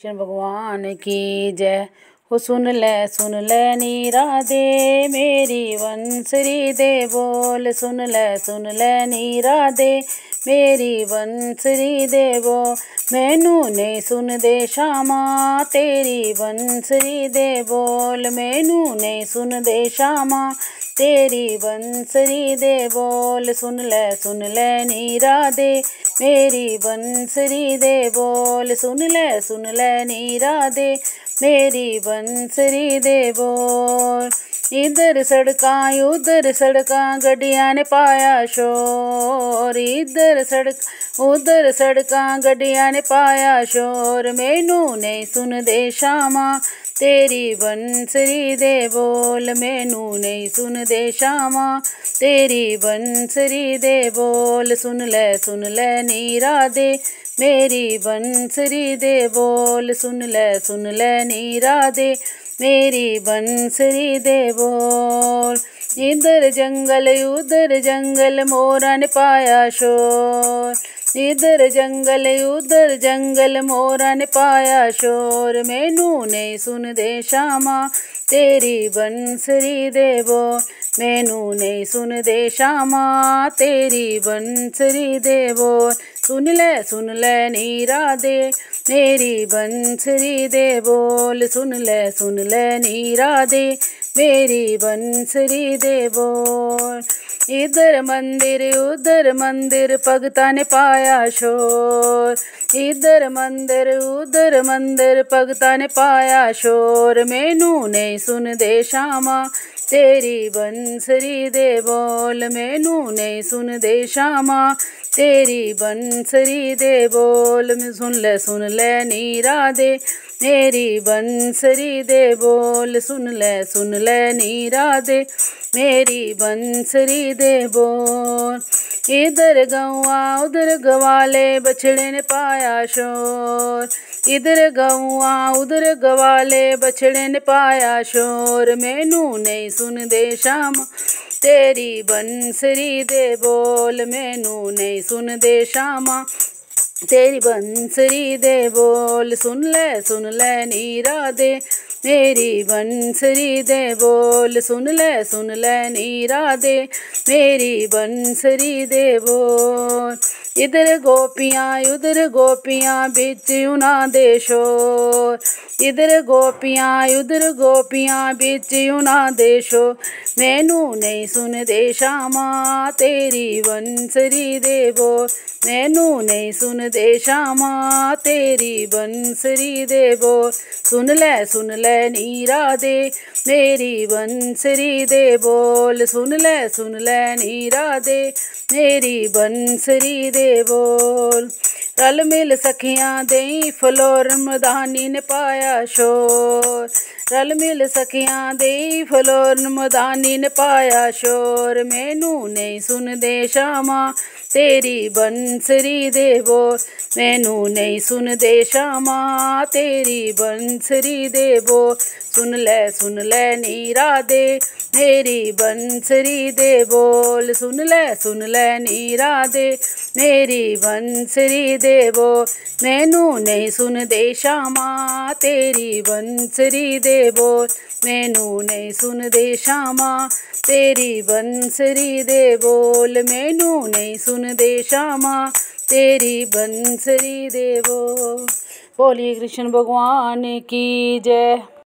कृष्ण भगवान की जय। हो सुन ले सुन ले नीरा दे मेरी वंसरी दे, बोल सुन ले सुन ले नीरा दे मेरी वंसरी दे, वो मैनू नहीं सुन दे शामा तेरी वंसरी दे, बोल मैनू नहीं सुन दे शामा तेरी बंसरी दे बोल, सुन ले सुन ले नीरा दे। मेरी बंसरी दे बोल, सुन ले सुन ले नीरा दे। मेरी बंसरी दे बोल, इधर सड़का, उधर सड़का, गड्डिया ने पाया शोर। इधर सड़क, उधर सड़का, गड्डिया ने पाया शोर। मैनू नहीं सुन दे शामा तेरी बंसरी दे बोल, मैनू नहीं सुन दे शामा। तेरी बंसरी दे बोल, सुन ले सुन ले नीरा दे। मेरी बंसरी दे बोल, सुन ले सुन ले नीरा दे। मेरी बंसरी दे बोल, इधर जंगल, उधर जंगल, मोरा ने पाया शोर। इधर जंगल, उधर जंगल, मोरा ने पाया शोर मैनू नहीं सुन दे शामा, तेरी बंसरी दे बोल मैनू नहीं सुन दे शामा, तेरी बंसरी दे बोल सुन ले सुन ले नीरा दे, मेरी बंसरी दे बोल सुन ले सुन ले नीरा दे, मेरी बंसरी दे बोल इधर मंदिर, उधर मंदिर, भगता ने पाया शोर। इधर मंदिर, उधर मंदिर, भगता ने पाया शोर। मैनू नहीं सुन दे शामा तेरी बंसरी दे बोल। मैनू नहीं सुन दे शामा तेरी बंसरी दे बोल। मैं सुन ले सुन ले नीरा दे, मेरी बंसरी दे बोल। सुन ले सुन ले नीरा दे मेरी बंसरी दे बोल। इधर गौआ उधर गवाले, बछड़े ने पाया शोर। इधर गौआ उधर गवाले, बछड़े ने पाया शोर। मैनू नहीं सुन दे शाम, तेरी बंसरी दे बोल। मैनू नहीं सुन दे शामा, तेरी बंसरी दे बोल। सुन ले सुन ले नीरा दे मेरी बंसरी दे बोल सुन ले सुन ले नीरा दे मेरी बंसरी दे बोल। इधर गोपियाँ, उधर गोपियाँ बिच उना दे इधर गोपियाँ, उधर गोपियाँ बिच उना दे मैनू नहीं सुन दे शामा, तेरी बंसरी दे बोल मैनू नहीं सुन दे शामा, तेरी बंसरी दे बोल सुन ले सुन ले नीरा दे, मेरी बंसरी दे बोल। सुन ले सुन ले नीरा दे, मेरी बंसरी दे बोल रल मिल सखियाँ देई फलोर मदानी ने पाया शोर रल मिल सखियाँ देई फलोर मदानी ने पाया शोर मैनू नहीं सुन दे शामा तेरी बंसरी दे बोल मैनू नहीं सुन दे शामा तेरी बंसरी दे बोल सुन ले सुन ले नीरा दे मेरी बंसरी दे बोल, सुन ले सुन ले नीरा दे। मेरी बंसरी दे बोल, मैनू नहीं सुन दे शामा तेरी बंसरी दे बोल, मैनू नहीं सुन दे शामा तेरी बंसरी दे बोल, मैनू नहीं सुन दे शामा तेरी बंसरी दे बोल। बोलिए कृष्ण भगवान की जय।